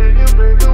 Can you baby.